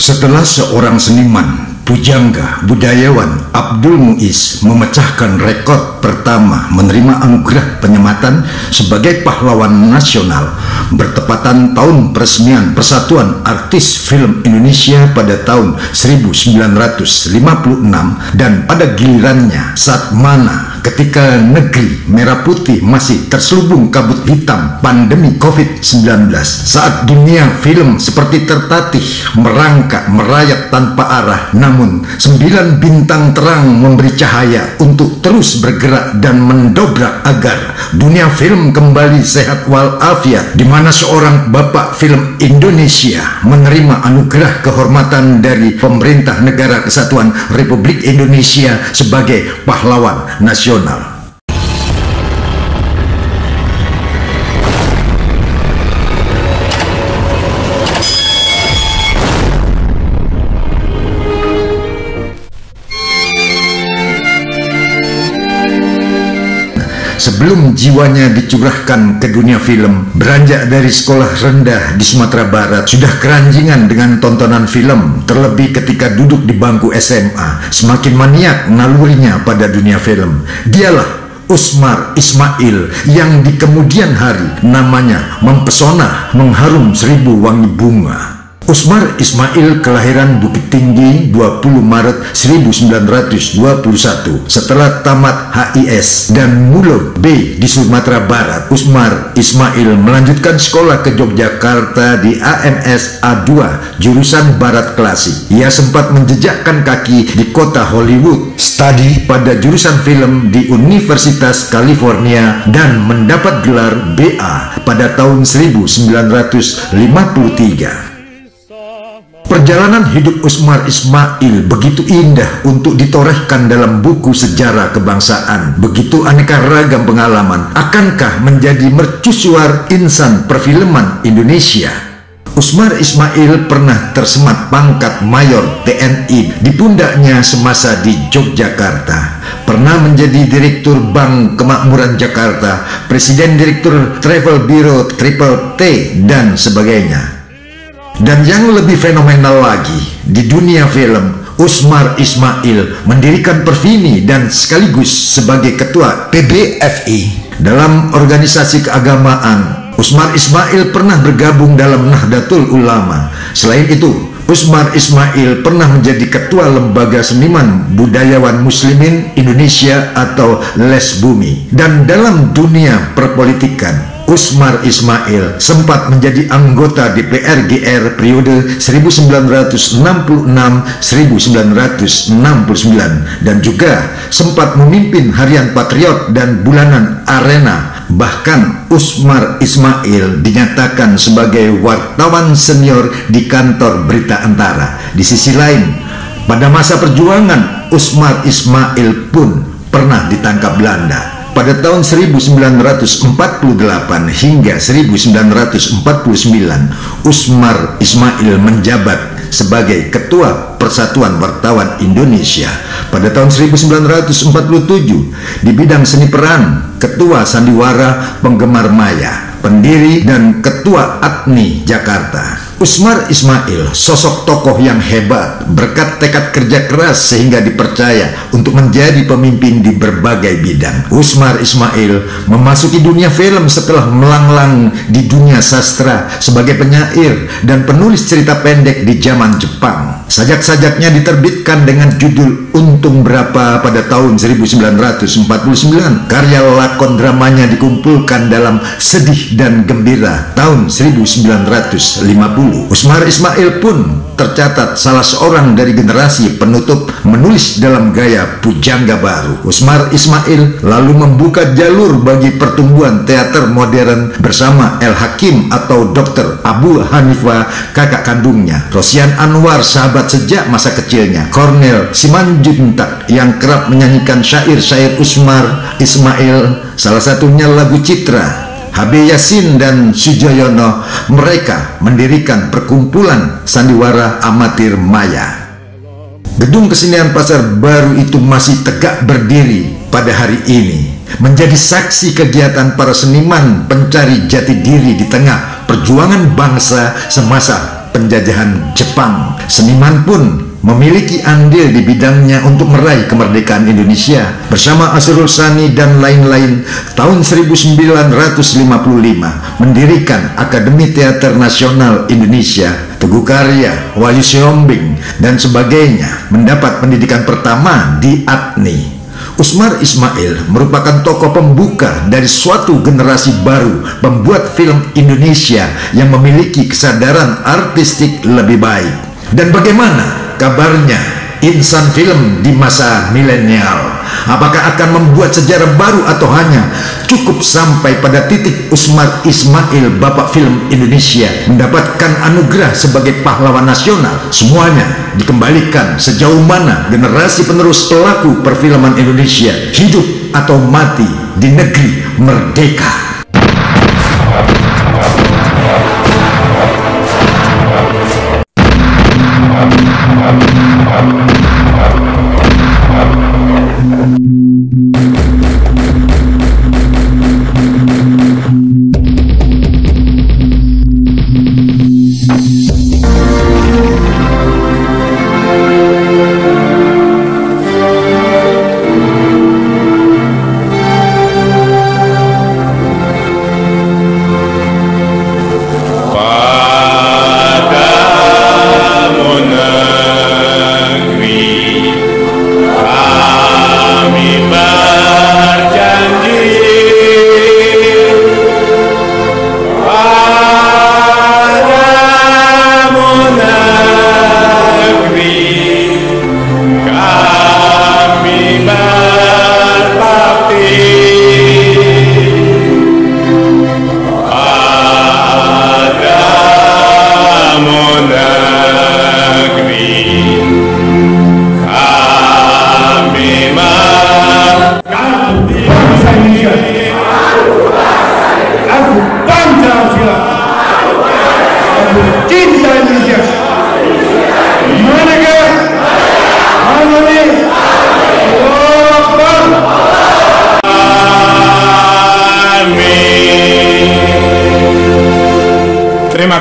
Setelah seorang seniman, pujangga, budayawan Abdul Muiz memecahkan rekor pertama menerima anugerah penyematan sebagai pahlawan nasional bertepatan tahun peresmian Persatuan Artis Film Indonesia pada tahun 1956 dan pada gilirannya saat mana ketika negeri merah putih masih terselubung kabut hitam pandemi COVID-19 saat dunia film seperti tertatih merangkak merayap tanpa arah namun sembilan bintang terang memberi cahaya untuk terus bergerak dan mendobrak agar dunia film kembali sehat walafiat di mana seorang bapak film Indonesia menerima anugerah kehormatan dari pemerintah negara kesatuan Republik Indonesia sebagai pahlawan nasional Sebelum jiwanya dicurahkan ke dunia film, beranjak dari sekolah rendah di Sumatera Barat, sudah keranjingan dengan tontonan film, terlebih ketika duduk di bangku SMA, semakin maniak nalurinya pada dunia film. Dialah Usmar Ismail yang di kemudian hari namanya mempesona mengharum seribu wangi bunga. Usmar Ismail kelahiran Bukit Tinggi 20 Maret 1921 setelah tamat HIS dan Mulo B di Sumatera Barat. Usmar Ismail melanjutkan sekolah ke Yogyakarta di AMS A2 jurusan Barat Klasik. Ia sempat menjejakkan kaki di kota Hollywood, studi pada jurusan film di Universitas California dan mendapat gelar BA pada tahun 1953. Perjalanan hidup Usmar Ismail begitu indah untuk ditorehkan dalam buku sejarah kebangsaan. Begitu aneka ragam pengalaman. Akankah menjadi mercusuar insan perfilman Indonesia? Usmar Ismail pernah tersemat pangkat mayor TNI di pundaknya semasa di Yogyakarta. Pernah menjadi Direktur Bank Kemakmuran Jakarta, Presiden Direktur Travel Bureau Triple T, dan sebagainya. Dan yang lebih fenomenal lagi, di dunia film, Usmar Ismail mendirikan Perfini dan sekaligus sebagai ketua PBFI. Dalam organisasi keagamaan, Usmar Ismail pernah bergabung dalam Nahdlatul Ulama. Selain itu, Usmar Ismail pernah menjadi ketua lembaga seniman budayawan muslimin Indonesia atau Les Bumi. Dan dalam dunia perpolitikan, Usmar Ismail sempat menjadi anggota DPR GR periode 1966-1969 dan juga sempat memimpin Harian Patriot dan bulanan Arena. Bahkan Usmar Ismail dinyatakan sebagai wartawan senior di kantor Berita Antara. Di sisi lain, pada masa perjuangan Usmar Ismail pun pernah ditangkap Belanda pada tahun 1948 hingga 1949, Usmar Ismail menjabat sebagai Ketua Persatuan Wartawan Indonesia. Pada tahun 1947, di bidang seni peran, Ketua Sandiwara Penggemar Maya, pendiri dan Ketua ATNI Jakarta. Usmar Ismail, sosok tokoh yang hebat, berkat tekad kerja keras sehingga dipercaya untuk menjadi pemimpin di berbagai bidang. Usmar Ismail memasuki dunia film setelah melanglang di dunia sastra sebagai penyair dan penulis cerita pendek di zaman Jepang. Sajak-sajaknya diterbitkan dengan judul Untung Berapa pada tahun 1949. Karya lakon dramanya dikumpulkan dalam Sedih dan Gembira tahun 1950. Usmar Ismail pun tercatat salah seorang dari generasi penutup menulis dalam gaya pujangga baru. Usmar Ismail lalu membuka jalur bagi pertumbuhan teater modern bersama El Hakim atau Dr. Abu Hanifah kakak kandungnya, Rosian Anwar sahabat sejak masa kecilnya, Cornel Simanjuntak yang kerap menyanyikan syair-syair Usmar Ismail, salah satunya lagu Citra HB Yasin dan Sujoyono mereka mendirikan perkumpulan sandiwara amatir Maya. Gedung kesenian pasar baru itu masih tegak berdiri pada hari ini menjadi saksi kegiatan para seniman pencari jati diri di tengah perjuangan bangsa semasa penjajahan Jepang. Seniman pun memiliki andil di bidangnya untuk meraih kemerdekaan Indonesia bersama Asrul Sani dan lain-lain tahun 1955 mendirikan Akademi Teater Nasional Indonesia Teguh Karya, Wahyu Siombing dan sebagainya mendapat pendidikan pertama di ATNI Usmar Ismail merupakan tokoh pembuka dari suatu generasi baru pembuat film Indonesia yang memiliki kesadaran artistik lebih baik. Dan bagaimana kabarnya insan film di masa milenial. Apakah akan membuat sejarah baru atau hanya cukup sampai pada titik Usmar Ismail Bapak Film Indonesia mendapatkan anugerah sebagai pahlawan nasional? Semuanya dikembalikan sejauh mana generasi penerus pelaku perfilman Indonesia hidup atau mati di negeri merdeka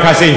开心